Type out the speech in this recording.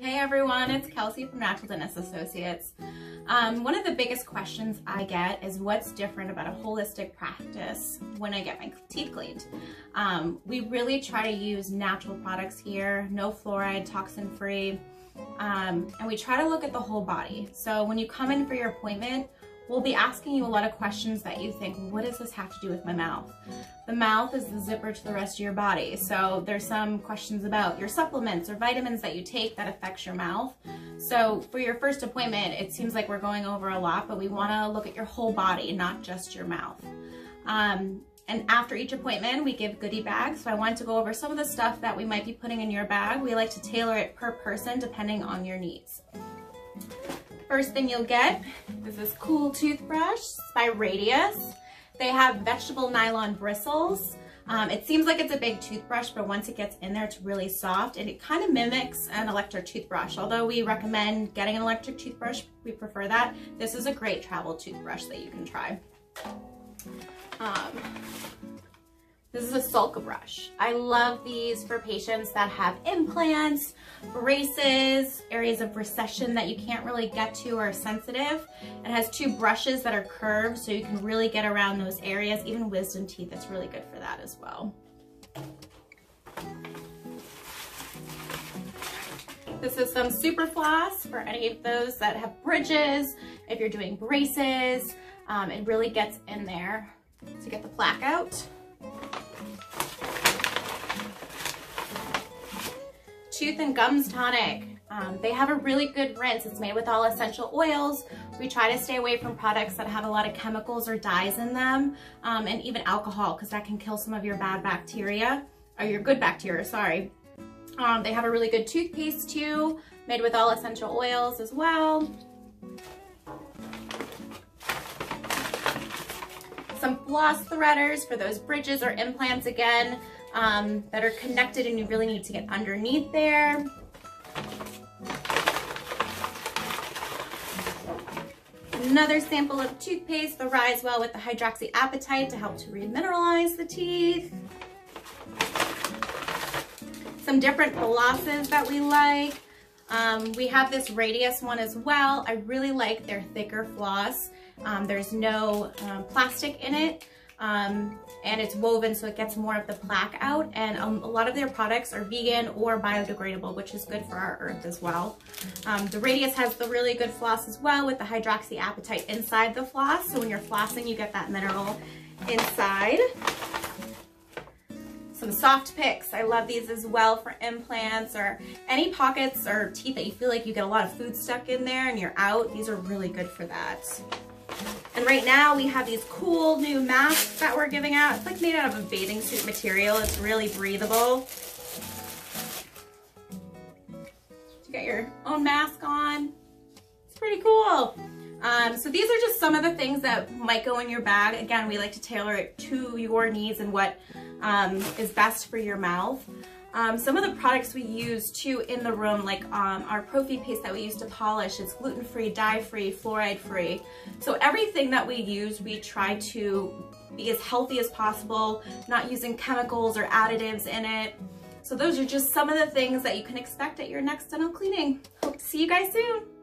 Hey everyone, it's Kelsey from Natural Dentist Associates. Um, one of the biggest questions I get is what's different about a holistic practice when I get my teeth cleaned. Um, we really try to use natural products here, no fluoride, toxin free, um, and we try to look at the whole body. So when you come in for your appointment, we'll be asking you a lot of questions that you think, what does this have to do with my mouth? The mouth is the zipper to the rest of your body. So there's some questions about your supplements or vitamins that you take that affects your mouth. So for your first appointment, it seems like we're going over a lot, but we wanna look at your whole body, not just your mouth. Um, and after each appointment, we give goodie bags. So I wanted to go over some of the stuff that we might be putting in your bag. We like to tailor it per person depending on your needs. First thing you'll get is this cool toothbrush by Radius. They have vegetable nylon bristles. Um, it seems like it's a big toothbrush, but once it gets in there, it's really soft and it kind of mimics an electric toothbrush. Although we recommend getting an electric toothbrush, we prefer that. This is a great travel toothbrush that you can try. Um, this is a sulca brush. I love these for patients that have implants, braces, areas of recession that you can't really get to or are sensitive. It has two brushes that are curved so you can really get around those areas. Even wisdom teeth, it's really good for that as well. This is some super floss for any of those that have bridges, if you're doing braces, um, it really gets in there to get the plaque out. Tooth and Gums Tonic. Um, they have a really good rinse. It's made with all essential oils. We try to stay away from products that have a lot of chemicals or dyes in them, um, and even alcohol, because that can kill some of your bad bacteria, or your good bacteria, sorry. Um, they have a really good toothpaste too, made with all essential oils as well. Some floss threaders for those bridges or implants again um, that are connected and you really need to get underneath there. Another sample of toothpaste, the Risewell with the hydroxyapatite to help to remineralize the teeth. Some different flosses that we like. Um, we have this Radius one as well. I really like their thicker floss. Um, there's no um, plastic in it um, and it's woven so it gets more of the plaque out and um, a lot of their products are vegan or biodegradable which is good for our earth as well. Um, the Radius has the really good floss as well with the hydroxyapatite inside the floss so when you're flossing you get that mineral inside. Some soft picks. I love these as well for implants or any pockets or teeth that you feel like you get a lot of food stuck in there and you're out. These are really good for that. And right now we have these cool new masks that we're giving out. It's like made out of a bathing suit material. It's really breathable. You got your own mask on. It's pretty cool. Um, so these are just some of the things that might go in your bag. Again, we like to tailor it to your needs and what um, is best for your mouth. Um, some of the products we use too in the room, like um, our prophy paste that we use to polish, it's gluten-free, dye-free, fluoride-free. So everything that we use, we try to be as healthy as possible, not using chemicals or additives in it. So those are just some of the things that you can expect at your next dental cleaning. Hope to see you guys soon.